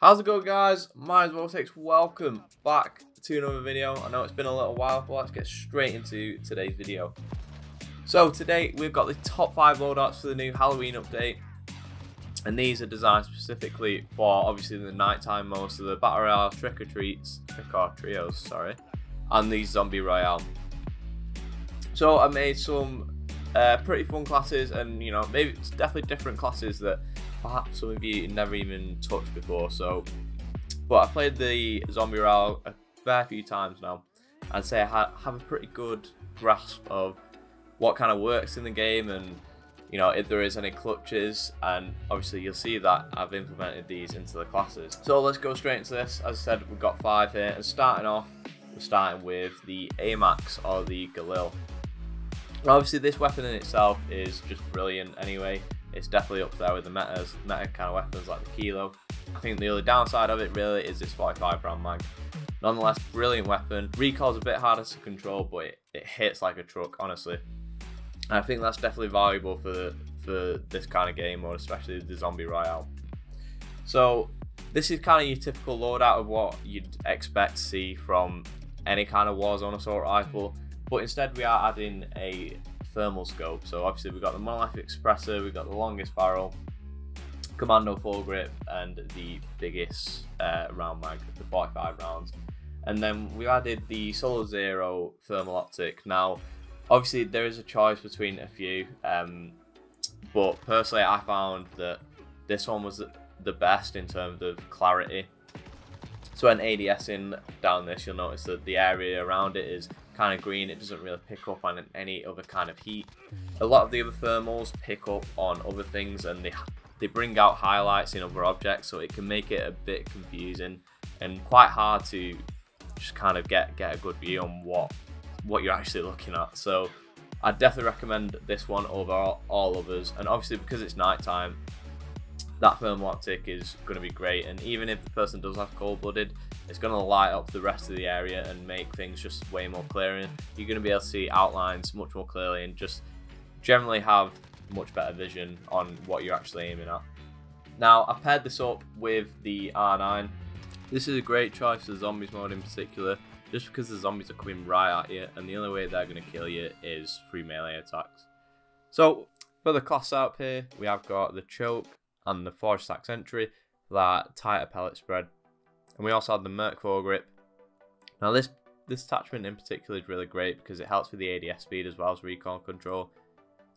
How's it going guys? My name is Vortex, welcome back to another video. I know it's been a little while, but let's get straight into today's video. So today we've got the top 5 loadouts for the new Halloween update. And these are designed specifically for obviously the nighttime mode, so the Battle Royale, Trick or Treats, Trick or Trios, sorry, and the Zombie Royale. So I made some uh, pretty fun classes and you know maybe it's definitely different classes that perhaps some of you never even touched before so. But I played the zombie royale a fair few times now and say I ha have a pretty good grasp of what kind of works in the game and you know if there is any clutches and obviously you'll see that I've implemented these into the classes. So let's go straight into this. As I said we've got five here and starting off we're starting with the AMAX or the Galil. Obviously, this weapon in itself is just brilliant anyway. It's definitely up there with the metas, meta kind of weapons like the Kilo. I think the only downside of it really is this 45 round mag. Nonetheless, brilliant weapon. Recoil's a bit harder to control, but it, it hits like a truck, honestly. And I think that's definitely valuable for for this kind of game, or especially the Zombie Royale. So this is kind of your typical loadout of what you'd expect to see from any kind of Warzone assault rifle. But instead we are adding a thermal scope. So obviously we've got the monolithic suppressor, we've got the longest barrel, commando foregrip, and the biggest uh, round mag, the 45 rounds. And then we added the Solozero thermal optic. Now, obviously there is a choice between a few, um, but personally I found that this one was the best in terms of clarity. So when ADSing down this, you'll notice that the area around it is kind of green. It doesn't really pick up on any other kind of heat. A lot of the other thermals pick up on other things and they they bring out highlights in other objects, so it can make it a bit confusing and quite hard to just kind of get get a good view on what what you're actually looking at. So I definitely recommend this one over all, all others. And obviously because it's nighttime, that thermal optic is going to be great. And even if the person does have cold blooded, it's going to light up the rest of the area and make things just way more clear. And you're going to be able to see outlines much more clearly and just generally have much better vision on what you're actually aiming at. Now, I paired this up with the R9. This is a great choice for zombies mode in particular, just because the zombies are coming right at you, and the only way they're going to kill you is through melee attacks. So, for the class out here, we have got the choke and the Forge TAC Sentry, that tighter pellet spread, and we also have the Merc foregrip. Now this this attachment in particular is really great because it helps with the ADS speed as well as recoil control.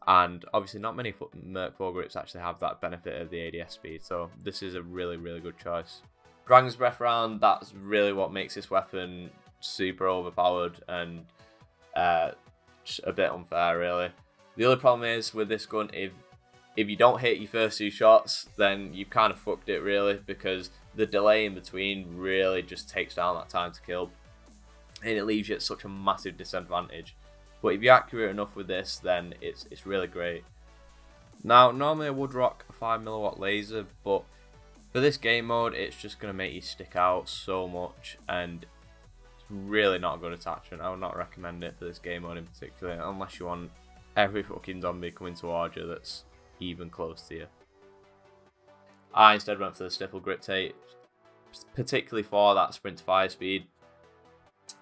And obviously not many Merc foregrips actually have that benefit of the ADS speed, so this is a really, really good choice. Dragon's Breath round, that's really what makes this weapon super overpowered and uh, a bit unfair really. The other problem is with this gun, if if you don't hit your first two shots, then you've kind of fucked it really because the delay in between really just takes down that time to kill and it leaves you at such a massive disadvantage. But if you're accurate enough with this, then it's it's really great. Now, normally I would rock a 5mm laser, but for this game mode, it's just going to make you stick out so much, and it's really not a good attachment. I would not recommend it for this game mode in particular, unless you want every fucking zombie coming towards you that's even close to you. I instead went for the stipple grip tape, particularly for that sprint to fire speed.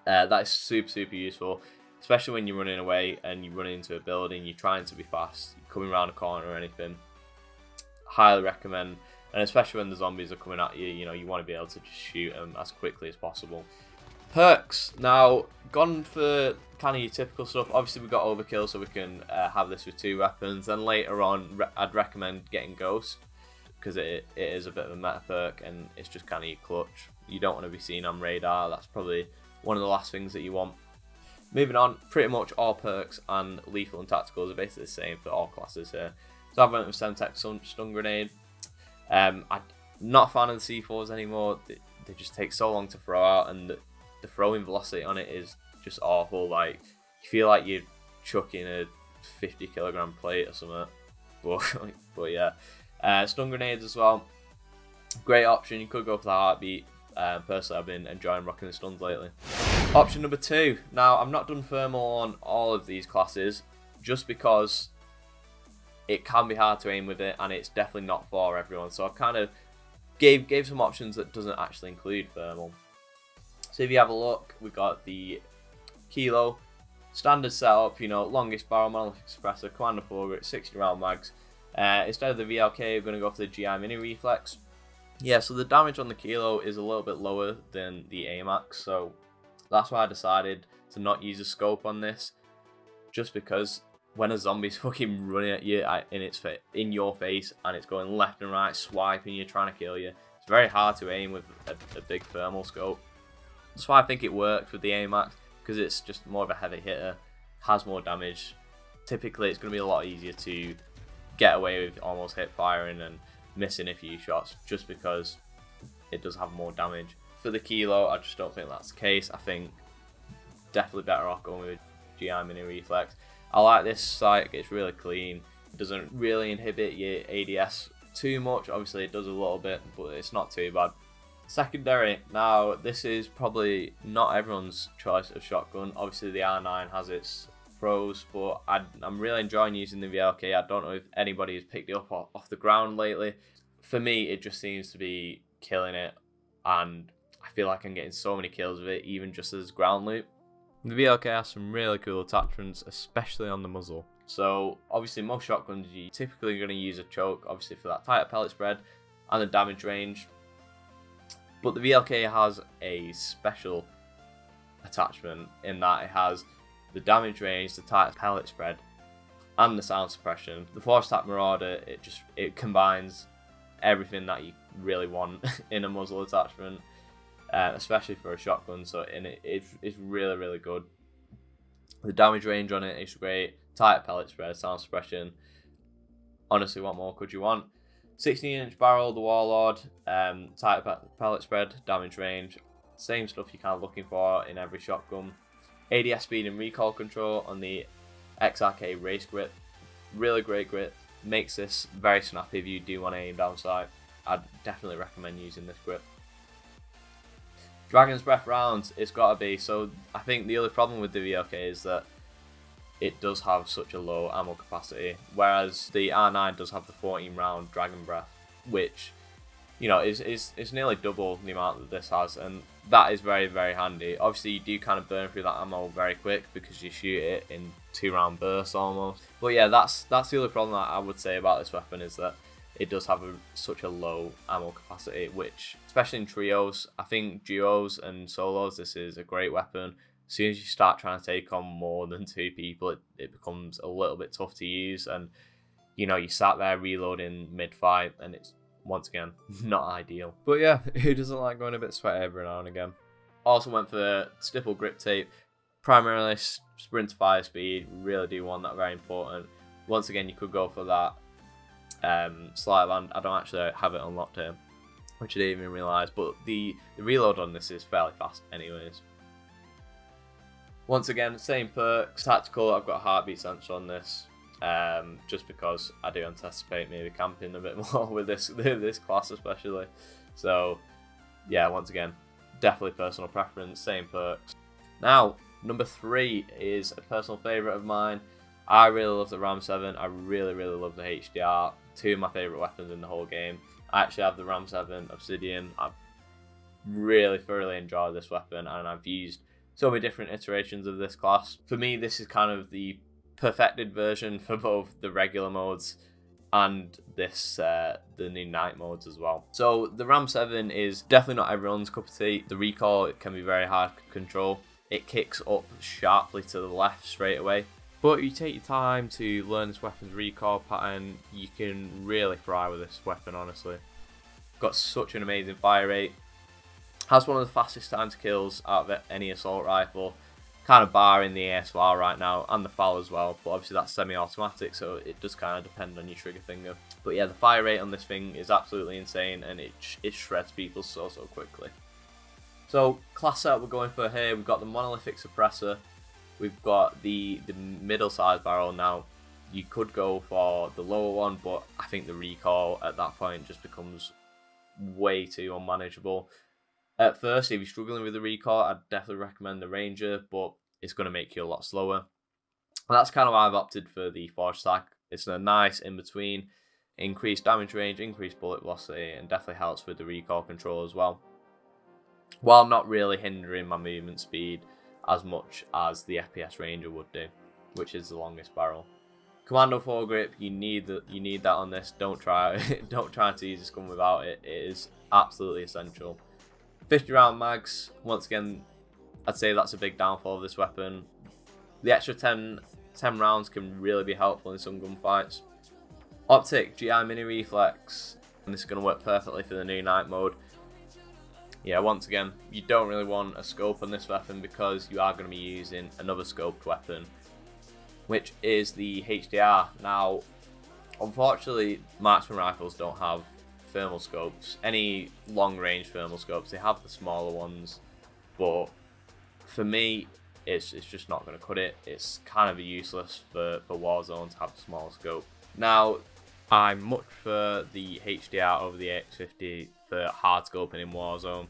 Uh, that is super, super useful, especially when you're running away and you run into a building, you're trying to be fast, coming around a corner or anything. Highly recommend, and especially when the zombies are coming at you, you know, you want to be able to just shoot them as quickly as possible. Perks. Now, gone for kind of your typical stuff. Obviously, we've got overkill, so we can uh, have this with two weapons. Then later on, re I'd recommend getting Ghost because it, it is a bit of a meta perk and it's just kind of your clutch. You don't want to be seen on radar. That's probably one of the last things that you want. Moving on, pretty much all perks and lethal and tacticals are basically the same for all classes here. So I went with Semtex stun, stun grenade. Um, I'm not a fan of the C4s anymore. They, they just take so long to throw out, and the, throwing velocity on it is just awful. Like you feel like you're chucking a 50 kilogram plate or something. But, but yeah, uh, stun grenades as well. Great option. You could go for the heartbeat. Uh, personally, I've been enjoying rocking the stuns lately. Option number two. Now, I'm not done thermal on all of these classes just because it can be hard to aim with it and it's definitely not for everyone. So I've kind of gave gave some options that doesn't actually include thermal. So if you have a look, we've got the kilo standard setup, you know, longest barrel, monolithic suppressor, commando foregrip, 60 round mags. Uh, instead of the VLK, we're going to go for the GI Mini Reflex. Yeah, so the damage on the kilo is a little bit lower than the AMAX, so that's why I decided to not use a scope on this, just because when a zombie's fucking running at you in its in your face and it's going left and right, swiping you, trying to kill you, it's very hard to aim with a, a big thermal scope. That's why I think it works with the AMAX because it's just more of a heavy hitter, has more damage. Typically, it's going to be a lot easier to get away with almost hit firing and missing a few shots just because it does have more damage. For the kilo, I just don't think that's the case. I think definitely better off going with GI Mini Reflex. I like this sight, it's really clean. It doesn't really inhibit your ADS too much. Obviously, it does a little bit, but it's not too bad. Secondary, now this is probably not everyone's choice of shotgun. Obviously, the R9 has its pros, but I, am really enjoying using the VLK. I don't know if anybody has picked it up off the ground lately. For me, it just seems to be killing it, and I feel like I'm getting so many kills with it, even just as ground loop. The VLK has some really cool attachments, especially on the muzzle. So obviously most shotguns you typically going to use a choke, obviously for that tighter pellet spread and the damage range. But the VLK has a special attachment in that it has the damage range, the tight pellet spread, and the sound suppression. The Forge TAC Marauder, it just it combines everything that you really want in a muzzle attachment uh, especially for a shotgun. So in it, it's, it's really really good. The damage range on it is great. Tight pellet spread, sound suppression. Honestly, what more could you want? 16 inch barrel, the Warlord, um, tight pellet spread, damage range, same stuff you're kind of looking for in every shotgun. ADS speed and recoil control on the XRK race grip, really great grip, makes this very snappy if you do want to aim down sight. I'd definitely recommend using this grip. Dragon's Breath rounds, it's got to be. So I think the only problem with the VLK is that it does have such a low ammo capacity, whereas the R9 does have the 14 round Dragon Breath, which you know is is is nearly double the amount that this has, and that is very very handy. Obviously, you do kind of burn through that ammo very quick because you shoot it in two round bursts almost. But yeah, that's that's the only problem that I would say about this weapon is that it does have a, such a low ammo capacity, which, especially in trios, I think duos and solos, this is a great weapon. As soon as you start trying to take on more than two people, it, it becomes a little bit tough to use. And, you know, you sat there reloading mid fight, and it's, once again, not ideal. But yeah, who doesn't like going a bit sweaty every now and again? Also went for stipple grip tape, primarily sprint fire speed, really do want that very important. Once again, you could go for that um, sleight of hand. I don't actually have it unlocked here, which I didn't even realise. But the, the reload on this is fairly fast, anyways. Once again, same perks. Tactical, I've got heartbeat sensor on this. Um, just because I do anticipate maybe camping a bit more with this this class especially. So yeah, once again, definitely personal preference, same perks. Now, number three is a personal favourite of mine. I really love the Ram 7. I really, really love the HDR two of my favourite weapons in the whole game. I actually have the Ram 7 Obsidian. I've really thoroughly enjoyed this weapon and I've used so many different iterations of this class. For me, this is kind of the perfected version for both the regular modes and this uh, the new night modes as well. So the Ram 7 is definitely not everyone's cup of tea. The recoil it can be very hard to control. It kicks up sharply to the left straight away, but you take your time to learn this weapon's recoil pattern, you can really fry with this weapon, honestly. Got such an amazing fire rate. Has one of the fastest time to kills out of any assault rifle. Kind of barring the ASR right now, and the FAL as well, but obviously that's semi-automatic, so it does kind of depend on your trigger finger. But yeah, the fire rate on this thing is absolutely insane, and it, it shreds people so, so quickly. So, class setup we're going for here, we've got the monolithic suppressor, We've got the, the middle sized barrel now. You could go for the lower one, but I think the recoil at that point just becomes way too unmanageable. At first, if you're struggling with the recoil, I'd definitely recommend the Ranger, but it's going to make you a lot slower. And that's kind of why I've opted for the Forge TAC. It's a nice in between. increased damage range, increased bullet velocity, and definitely helps with the recoil control as well. While not really hindering my movement speed as much as the FSS Ranger would do, which is the longest barrel. Commando foregrip, you need that. You need that on this. Don't try. don't try to use this gun without it. It is absolutely essential. 50 round mags. Once again, I'd say that's a big downfall of this weapon. The extra 10, 10 rounds can really be helpful in some gunfights. Optic GI mini reflex, and this is going to work perfectly for the new night mode. Yeah, once again, you don't really want a scope on this weapon because you are going to be using another scoped weapon which is the HDR. Now, unfortunately, marksman rifles don't have thermal scopes, any long range thermal scopes. They have the smaller ones, but for me, it's, it's just not going to cut it. It's kind of useless for, for Warzone to have a small scope. Now, I much prefer the HDR over the X50 for hard scoping in Warzone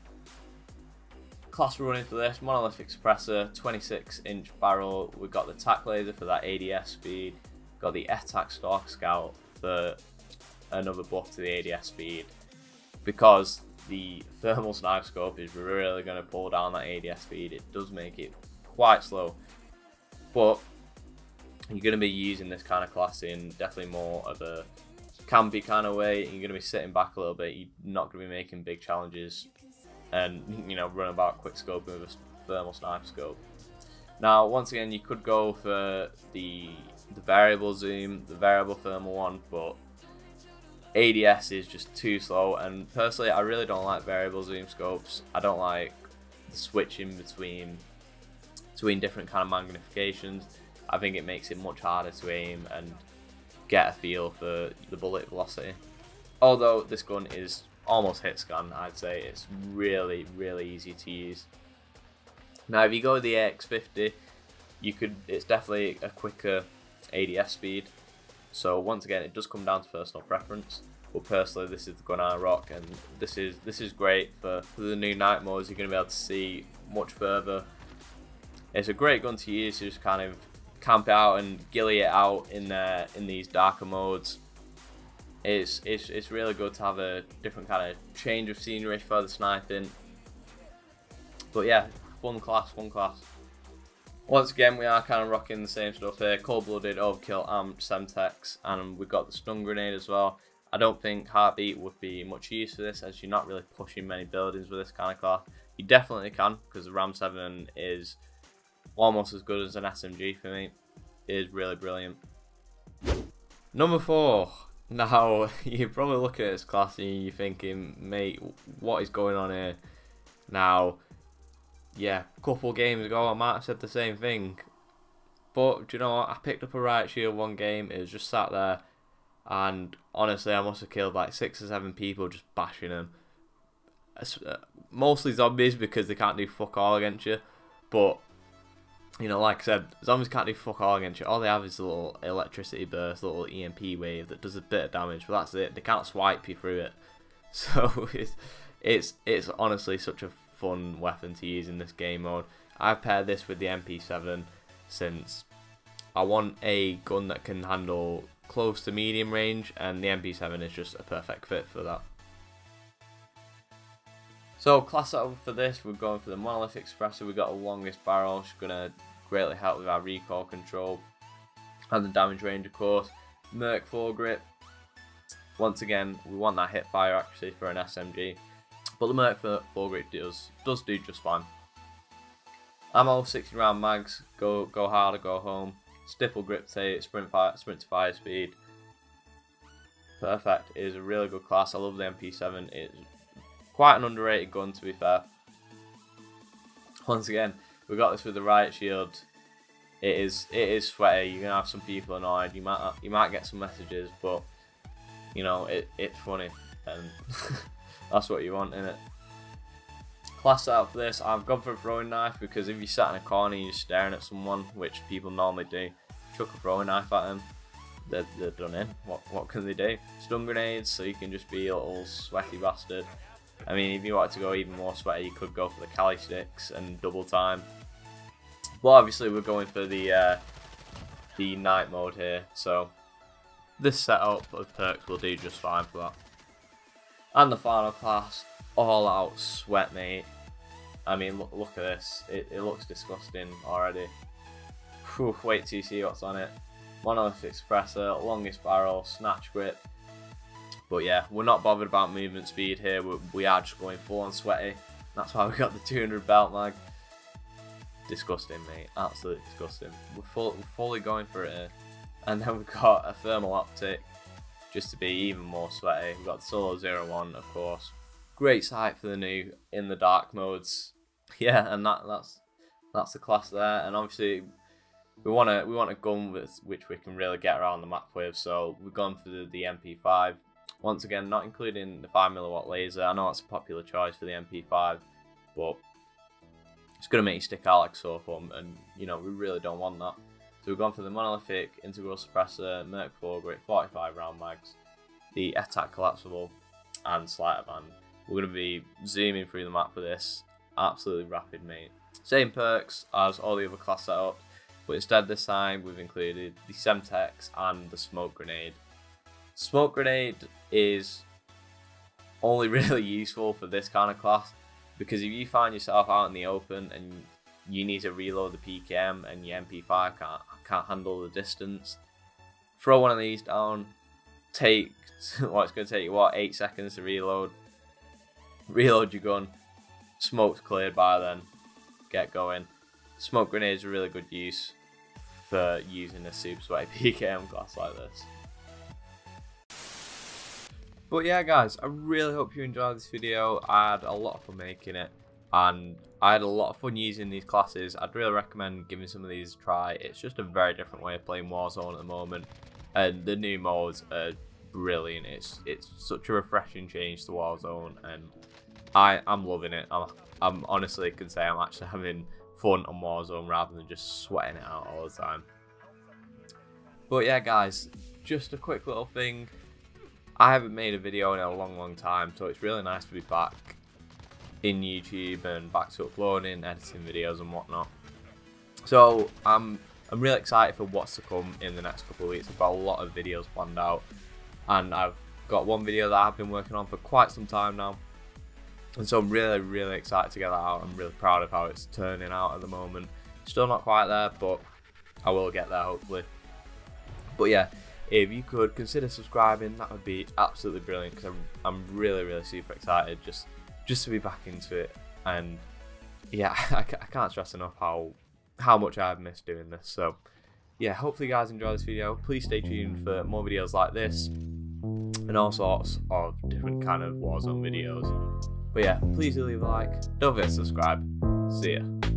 class we're running for this, monolithic suppressor, 26 inch barrel, we've got the tac laser for that ADS speed, got the attack stalk scout for another buff to the ADS speed, because the thermal snipe scope is really going to pull down that ADS speed, it does make it quite slow, but you're going to be using this kind of class in definitely more of a campy kind of way, you're going to be sitting back a little bit, you're not going to be making big challenges and you know run about quick scope with a thermal sniper scope. Now, once again, you could go for the the variable zoom, the variable thermal one, but ADS is just too slow. And personally, I really don't like variable zoom scopes. I don't like switching between between different kind of magnifications. I think it makes it much harder to aim and get a feel for the bullet velocity. Although this gun is almost hit scan, I'd say. It's really, really easy to use. Now, if you go the AX50, you could. It's definitely a quicker ADS speed. So once again, it does come down to personal preference. But personally, this is the gun I rock, and this is this is great for, for the new night modes. You're going to be able to see much further. It's a great gun to use to just kind of camp out and gilly it out in there in these darker modes it's, it's, it's really good to have a different kind of change of scenery for the sniping. But yeah, fun class, fun class. Once again, we are kind of rocking the same stuff here. Cold-blooded, overkill, amp, semtex, and we've got the stun grenade as well. I don't think Heartbeat would be much use for this as you're not really pushing many buildings with this kind of class. You definitely can because the Ram 7 is almost as good as an SMG for me. It is really brilliant. Number 4, now, you probably look at this class and you're thinking, mate, what is going on here? Now, yeah, a couple games ago I might have said the same thing. But, do you know what? I picked up a riot shield one game, it was just sat there. And honestly, I must have killed like six or seven people just bashing them. Uh, mostly zombies because they can't do fuck all against you. But you know, like I said, zombies can't do fuck all against you. All they have is a little electricity burst, a little EMP wave that does a bit of damage, but that's it. They can't swipe you through it. So it's it's it's honestly such a fun weapon to use in this game mode. I've paired this with the MP7 since I want a gun that can handle close to medium range, and the MP7 is just a perfect fit for that. So class setup for this, we're going for the monolithic suppressor, We've got the longest barrel, it's gonna greatly help with our recoil control and the damage range of course. Merc foregrip, once again we want that hip fire accuracy for an SMG, but the Merc foregrip does, does do just fine. Ammo, 60 round mags, go go hard or go home. Stipple grip tape, sprint, fire, sprint to fire speed. Perfect, it is a really good class, I love the MP7, it's quite an underrated gun to be fair. Once again, we got this with the riot shield. It is it is sweaty. You're gonna have some people annoyed. You might you might get some messages, but you know it it's funny, and that's what you want in it. Class out for this, I've gone for a throwing knife because if you sat in a corner and you're staring at someone, which people normally do, chuck a throwing knife at them, they're, they're done in. What what can they do? Stun grenades, so you can just be a little sweaty bastard. I mean, if you wanted to go even more sweaty, you could go for the Kali sticks and double time. Well, obviously we're going for the uh, the night mode here, so this setup of perks will do just fine for that. And the final class, all out sweat mate. I mean, look, look at this. It, it looks disgusting already. Whew, wait till you see what's on it. Monolithic suppressor, longest barrel, snatch grip. But yeah, we're not bothered about movement speed here. We're, we are just going full on sweaty. That's why we got the 200 belt mag. Disgusting, mate. Absolutely disgusting. We're, full, we're fully going for it here. And then we've got a thermal optic, just to be even more sweaty. We've got Solozero One, of course. Great sight for the new in the dark modes. Yeah, and that that's that's the class there. And obviously, we want to we want a gun with which we can really get around the map with. So we've gone for the, the MP5. Once again, not including the 5mm laser. I know that's a popular choice for the MP5, but it's going to make you stick out like so fun, and you know we really don't want that. So we've gone for the monolithic integral suppressor, Merc foregrip, 45 round mags, the attack collapsible, and sleight Band. We're going to be zooming through the map with this. Absolutely rapid, mate. Same perks as all the other class setups, but instead this time we've included the Semtex and the smoke grenade. Smoke grenade is only really useful for this kind of class because if you find yourself out in the open and you need to reload the PKM and your MP5 can't can't handle the distance. Throw one of these down. Take well, it's going to take you what eight seconds to reload. Reload your gun. Smoke's cleared by then. Get going. Smoke grenades are really good use for using a super sweaty PKM class like this. But yeah guys, I really hope you enjoyed this video. I had a lot of fun making it and I had a lot of fun using these classes. I'd really recommend giving some of these a try. It's just a very different way of playing Warzone at the moment, and the new modes are brilliant. It's it's such a refreshing change to Warzone, and I I'm loving it. I'm I'm honestly can say I'm actually having fun on Warzone rather than just sweating it out all the time. But yeah, guys, just a quick little thing. I haven't made a video in a long, long time, so it's really nice to be back in YouTube and back to uploading, editing videos and whatnot. So I'm I'm really excited for what's to come in the next couple of weeks. I've got a lot of videos planned out, and I've got one video that I've been working on for quite some time now. And so I'm really, really excited to get that out. I'm really proud of how it's turning out at the moment. Still not quite there, but I will get there hopefully. But yeah, if you could consider subscribing, that would be absolutely brilliant because I'm, I'm really, really super excited just just to be back into it. And yeah, I, I can't stress enough how how much I've missed doing this. So yeah, hopefully you guys enjoy this video. Please stay tuned for more videos like this and all sorts of different kind of Warzone videos. But yeah, please do leave a like. Don't forget to subscribe. See ya.